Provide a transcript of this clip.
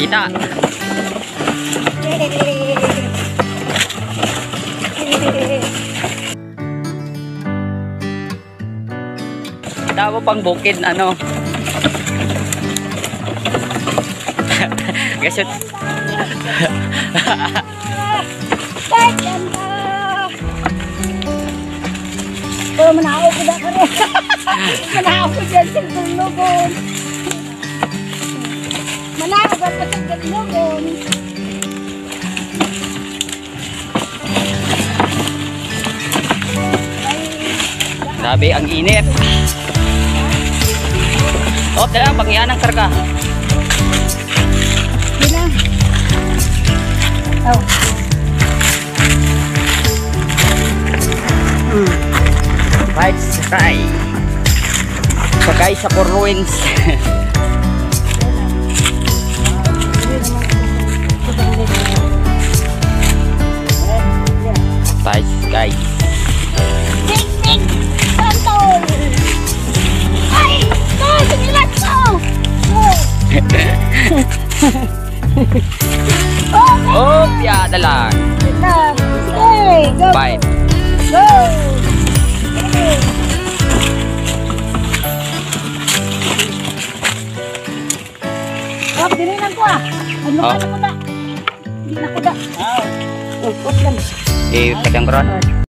kita. Kita mo pang bukid, ano. Gasot. Oh, manahaw ko na ka rin. manahaw ko dyan sa tulugon. Manahaw ka pa sa tulugon. Grabe, ang init. Oh, tala, pangyan ng karga. Yun na. Oh. Vibes sakay. Sakay sa Corruins. guys. Oh! Piyada lang. Sige! Go! Bye. Go! Oh, dinilan ko ah. Ano Oh. ka na ko na? Hindi na ko na. Oh, oh lang. di Kedengkeron